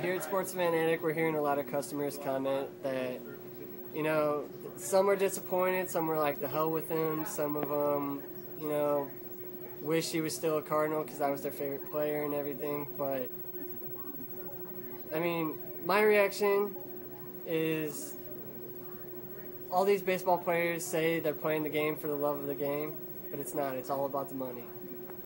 Here at Sports Fan Attic, we're hearing a lot of customers comment that, you know, some are disappointed, some were like, the hell with him, some of them, you know, wish he was still a Cardinal because I was their favorite player and everything. But, I mean, my reaction is all these baseball players say they're playing the game for the love of the game, but it's not. It's all about the money.